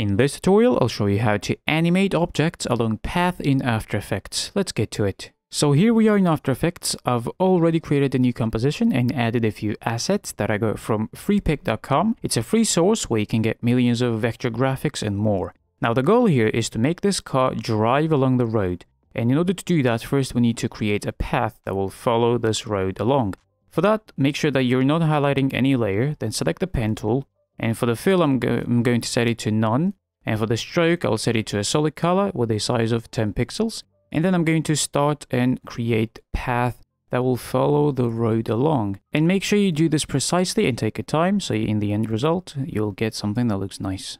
In this tutorial, I'll show you how to animate objects along path in After Effects. Let's get to it. So here we are in After Effects. I've already created a new composition and added a few assets that I got from freepik.com. It's a free source where you can get millions of vector graphics and more. Now the goal here is to make this car drive along the road. And in order to do that, first we need to create a path that will follow this road along. For that, make sure that you're not highlighting any layer, then select the pen tool. And for the fill, I'm, go I'm going to set it to none. And for the stroke, I'll set it to a solid color with a size of 10 pixels. And then I'm going to start and create path that will follow the road along. And make sure you do this precisely and take your time, so in the end result, you'll get something that looks nice.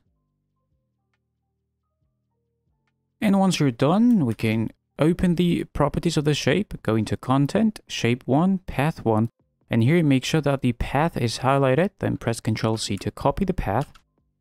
And once you're done, we can open the properties of the shape, go into content, shape 1, path 1, and here make sure that the path is highlighted, then press Ctrl C to copy the path.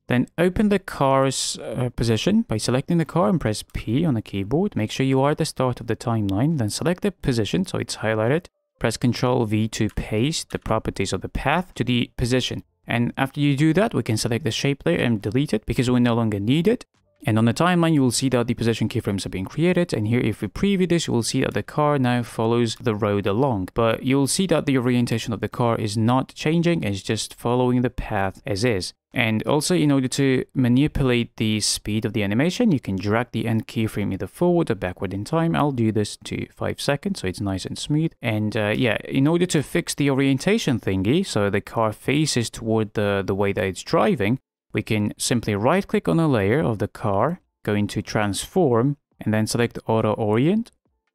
Then open the car's uh, position by selecting the car and press P on the keyboard. Make sure you are at the start of the timeline. Then select the position so it's highlighted. Press Ctrl V to paste the properties of the path to the position. And after you do that, we can select the shape layer and delete it because we no longer need it. And on the timeline, you will see that the position keyframes are being created. And here, if we preview this, you will see that the car now follows the road along. But you'll see that the orientation of the car is not changing. It's just following the path as is. And also, in order to manipulate the speed of the animation, you can drag the end keyframe either forward or backward in time. I'll do this to 5 seconds, so it's nice and smooth. And uh, yeah, in order to fix the orientation thingy, so the car faces toward the, the way that it's driving, we can simply right click on a layer of the car, go into transform, and then select auto orient,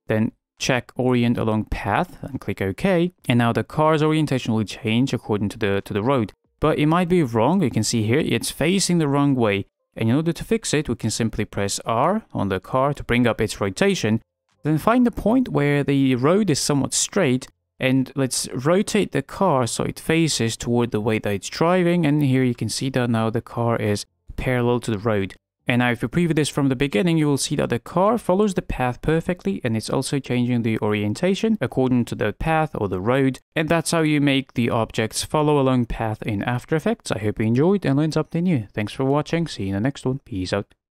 then check orient along path and click OK. And now the car's orientation will change according to the, to the road. But it might be wrong, you can see here, it's facing the wrong way. And in order to fix it, we can simply press R on the car to bring up its rotation. Then find the point where the road is somewhat straight and let's rotate the car so it faces toward the way that it's driving. And here you can see that now the car is parallel to the road. And now if you preview this from the beginning, you will see that the car follows the path perfectly and it's also changing the orientation according to the path or the road. And that's how you make the objects follow along path in After Effects. I hope you enjoyed and learned something new. Thanks for watching. See you in the next one. Peace out.